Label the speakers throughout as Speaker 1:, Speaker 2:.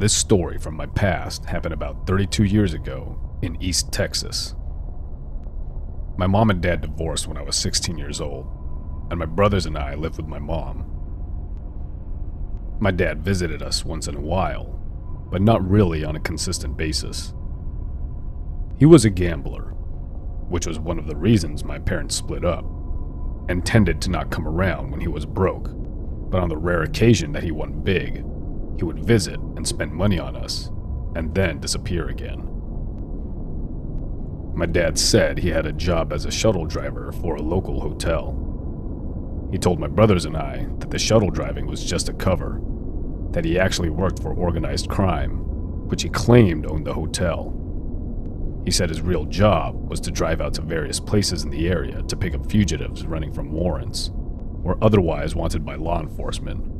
Speaker 1: This story from my past happened about 32 years ago in East Texas. My mom and dad divorced when I was 16 years old, and my brothers and I lived with my mom. My dad visited us once in a while, but not really on a consistent basis. He was a gambler, which was one of the reasons my parents split up, and tended to not come around when he was broke, but on the rare occasion that he won big, he would visit and spend money on us, and then disappear again. My dad said he had a job as a shuttle driver for a local hotel. He told my brothers and I that the shuttle driving was just a cover, that he actually worked for organized crime, which he claimed owned the hotel. He said his real job was to drive out to various places in the area to pick up fugitives running from warrants, or otherwise wanted by law enforcement,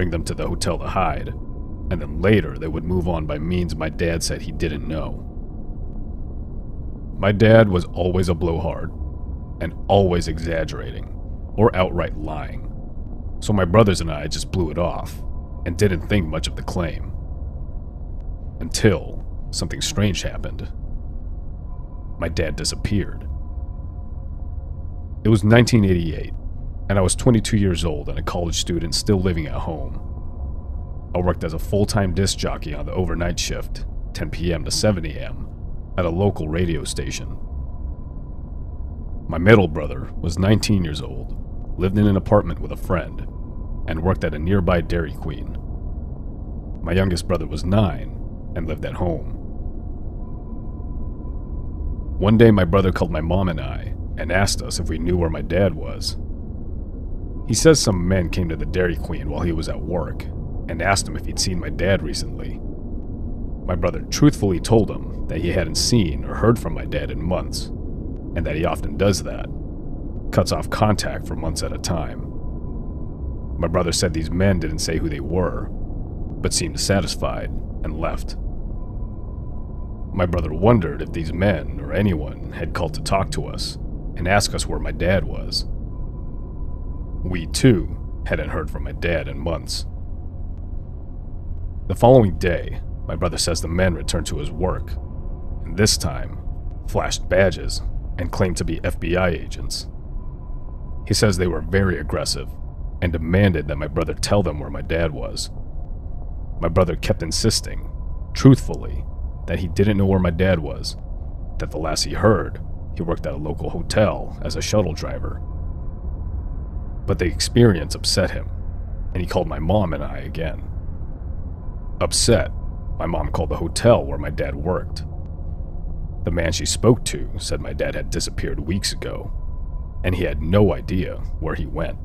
Speaker 1: bring them to the hotel to hide, and then later they would move on by means my dad said he didn't know. My dad was always a blowhard, and always exaggerating, or outright lying, so my brothers and I just blew it off and didn't think much of the claim. Until something strange happened. My dad disappeared. It was 1988, and I was 22 years old and a college student still living at home. I worked as a full time disc jockey on the overnight shift, 10 p.m. to 7 a.m., at a local radio station. My middle brother was 19 years old, lived in an apartment with a friend, and worked at a nearby Dairy Queen. My youngest brother was 9 and lived at home. One day, my brother called my mom and I and asked us if we knew where my dad was. He says some men came to the Dairy Queen while he was at work and asked him if he'd seen my dad recently. My brother truthfully told him that he hadn't seen or heard from my dad in months, and that he often does that, cuts off contact for months at a time. My brother said these men didn't say who they were, but seemed satisfied and left. My brother wondered if these men or anyone had called to talk to us and ask us where my dad was. We, too, hadn't heard from my dad in months. The following day, my brother says the men returned to his work, and this time, flashed badges and claimed to be FBI agents. He says they were very aggressive and demanded that my brother tell them where my dad was. My brother kept insisting, truthfully, that he didn't know where my dad was, that the last he heard, he worked at a local hotel as a shuttle driver. But the experience upset him, and he called my mom and I again. Upset, my mom called the hotel where my dad worked. The man she spoke to said my dad had disappeared weeks ago, and he had no idea where he went.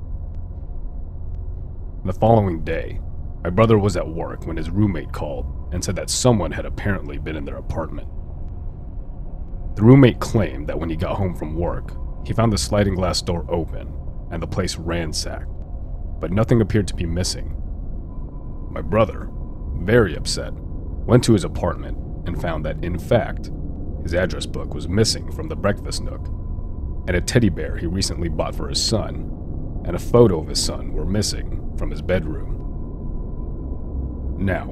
Speaker 1: The following day, my brother was at work when his roommate called and said that someone had apparently been in their apartment. The roommate claimed that when he got home from work, he found the sliding glass door open and the place ransacked, but nothing appeared to be missing. My brother, very upset, went to his apartment and found that, in fact, his address book was missing from the breakfast nook, and a teddy bear he recently bought for his son and a photo of his son were missing from his bedroom. Now,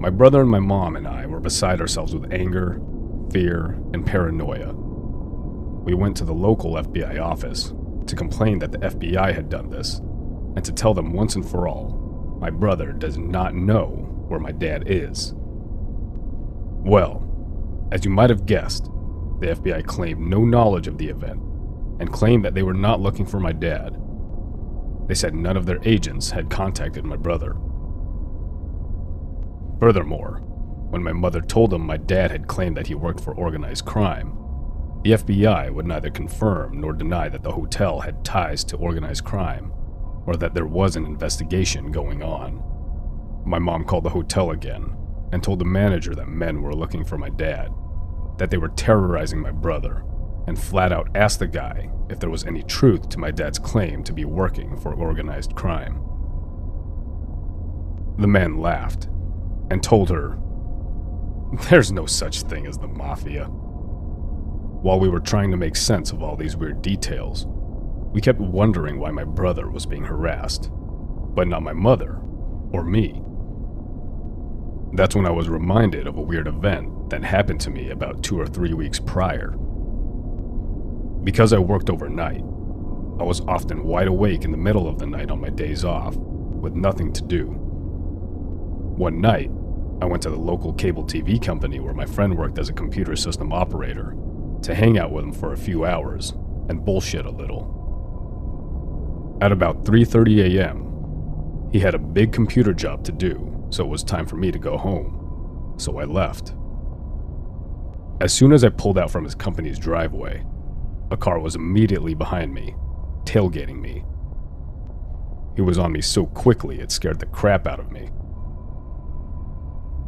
Speaker 1: my brother and my mom and I were beside ourselves with anger, fear, and paranoia. We went to the local FBI office to complain that the FBI had done this, and to tell them once and for all my brother does not know where my dad is. Well, as you might have guessed, the FBI claimed no knowledge of the event and claimed that they were not looking for my dad. They said none of their agents had contacted my brother. Furthermore, when my mother told them my dad had claimed that he worked for organized crime, the FBI would neither confirm nor deny that the hotel had ties to organized crime or that there was an investigation going on. My mom called the hotel again and told the manager that men were looking for my dad, that they were terrorizing my brother, and flat out asked the guy if there was any truth to my dad's claim to be working for organized crime. The man laughed and told her, There's no such thing as the mafia. While we were trying to make sense of all these weird details, we kept wondering why my brother was being harassed, but not my mother or me. That's when I was reminded of a weird event that happened to me about two or three weeks prior. Because I worked overnight, I was often wide awake in the middle of the night on my days off, with nothing to do. One night, I went to the local cable TV company where my friend worked as a computer system operator to hang out with him for a few hours and bullshit a little. At about 3:30 a.m., he had a big computer job to do, so it was time for me to go home. So I left. As soon as I pulled out from his company's driveway, a car was immediately behind me, tailgating me. He was on me so quickly it scared the crap out of me.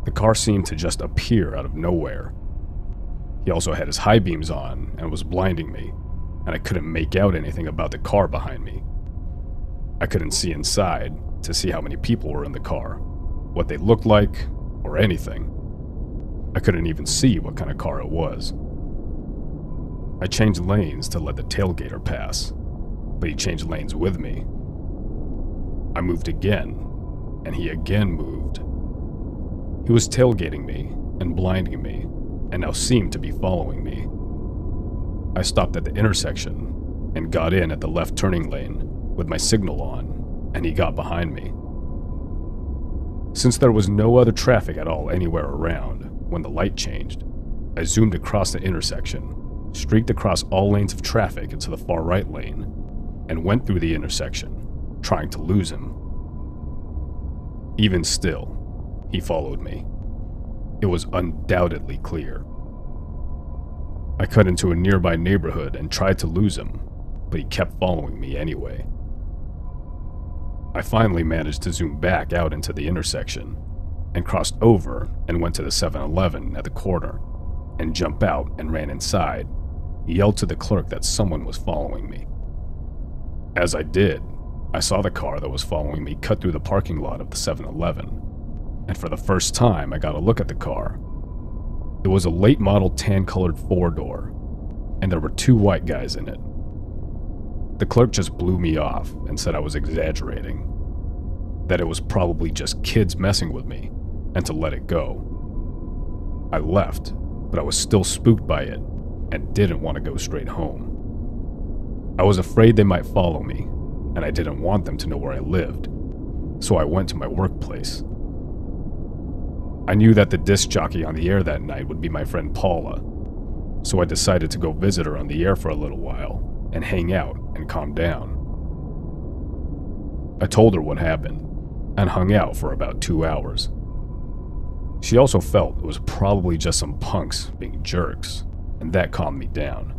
Speaker 1: The car seemed to just appear out of nowhere. He also had his high beams on and was blinding me, and I couldn't make out anything about the car behind me. I couldn't see inside, to see how many people were in the car, what they looked like, or anything. I couldn't even see what kind of car it was. I changed lanes to let the tailgater pass, but he changed lanes with me. I moved again, and he again moved. He was tailgating me and blinding me, and now seemed to be following me. I stopped at the intersection and got in at the left turning lane with my signal on and he got behind me. Since there was no other traffic at all anywhere around when the light changed, I zoomed across the intersection, streaked across all lanes of traffic into the far right lane, and went through the intersection, trying to lose him. Even still, he followed me. It was undoubtedly clear. I cut into a nearby neighborhood and tried to lose him, but he kept following me anyway. I finally managed to zoom back out into the intersection and crossed over and went to the 7 Eleven at the corner and jumped out and ran inside, yelled to the clerk that someone was following me. As I did, I saw the car that was following me cut through the parking lot of the 7 Eleven, and for the first time I got a look at the car. It was a late model tan colored four door, and there were two white guys in it. The clerk just blew me off and said I was exaggerating. That it was probably just kids messing with me, and to let it go. I left, but I was still spooked by it and didn't want to go straight home. I was afraid they might follow me, and I didn't want them to know where I lived, so I went to my workplace. I knew that the disc jockey on the air that night would be my friend Paula, so I decided to go visit her on the air for a little while and hang out and calm down. I told her what happened and hung out for about two hours. She also felt it was probably just some punks being jerks, and that calmed me down.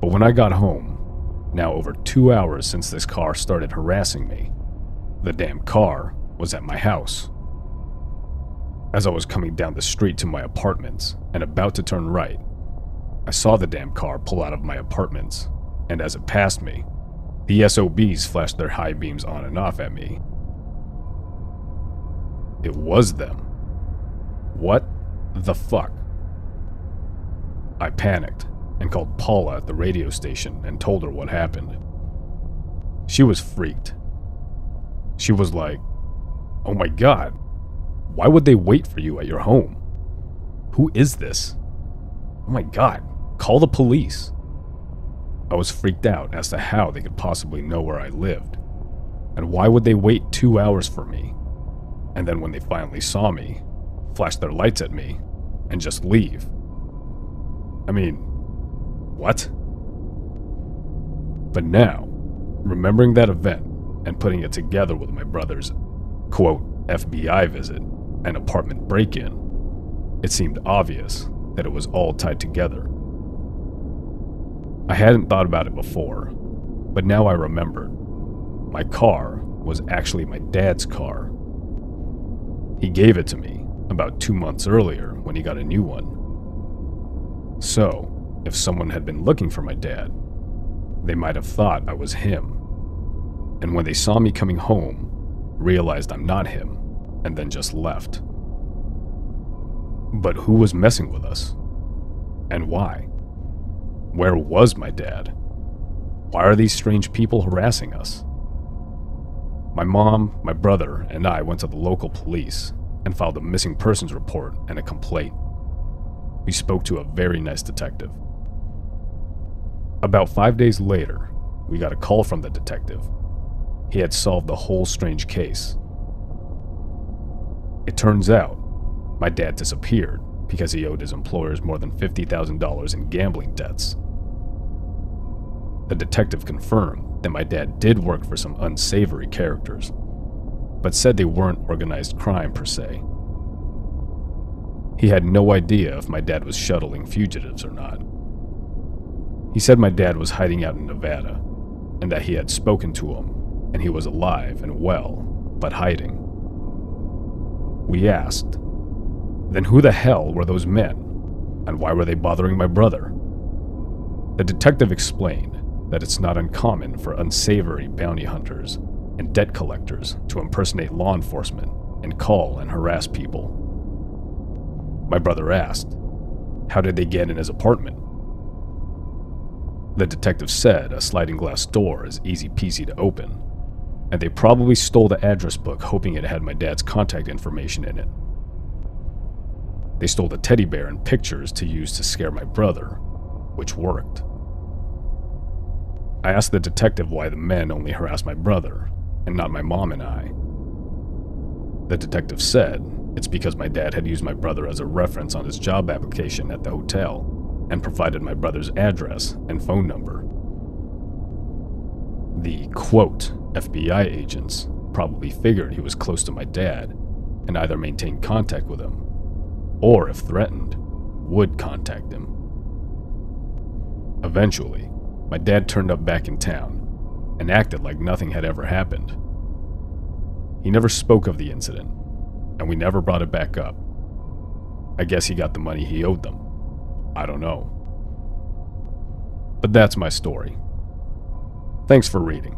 Speaker 1: But when I got home, now over two hours since this car started harassing me, the damn car was at my house. As I was coming down the street to my apartments and about to turn right, I saw the damn car pull out of my apartments, and as it passed me, the SOBs flashed their high beams on and off at me. It was them. What the fuck? I panicked and called Paula at the radio station and told her what happened. She was freaked. She was like, Oh my god, why would they wait for you at your home? Who is this? Oh my god, Call the police. I was freaked out as to how they could possibly know where I lived. And why would they wait two hours for me? And then when they finally saw me, flash their lights at me and just leave. I mean, what? But now, remembering that event and putting it together with my brother's, quote, FBI visit and apartment break in, it seemed obvious that it was all tied together. I hadn't thought about it before, but now I remembered. My car was actually my dad's car. He gave it to me about two months earlier when he got a new one. So, if someone had been looking for my dad, they might have thought I was him. And when they saw me coming home, realized I'm not him, and then just left. But who was messing with us? And why? Where was my dad? Why are these strange people harassing us? My mom, my brother, and I went to the local police, and filed a missing persons report and a complaint. We spoke to a very nice detective. About five days later, we got a call from the detective. He had solved the whole strange case. It turns out, my dad disappeared because he owed his employers more than $50,000 in gambling debts. The detective confirmed that my dad did work for some unsavory characters, but said they weren't organized crime per se. He had no idea if my dad was shuttling fugitives or not. He said my dad was hiding out in Nevada, and that he had spoken to him, and he was alive and well, but hiding. We asked, then who the hell were those men? And why were they bothering my brother? The detective explained that it's not uncommon for unsavory bounty hunters and debt collectors to impersonate law enforcement and call and harass people. My brother asked, How did they get in his apartment? The detective said a sliding glass door is easy peasy to open, and they probably stole the address book hoping it had my dad's contact information in it. They stole the teddy bear and pictures to use to scare my brother, which worked. I asked the detective why the men only harassed my brother, and not my mom and I. The detective said it's because my dad had used my brother as a reference on his job application at the hotel and provided my brother's address and phone number. The quote FBI agents probably figured he was close to my dad and either maintained contact with him or if threatened, would contact him. Eventually, my dad turned up back in town and acted like nothing had ever happened. He never spoke of the incident, and we never brought it back up. I guess he got the money he owed them. I don't know. But that's my story. Thanks for reading.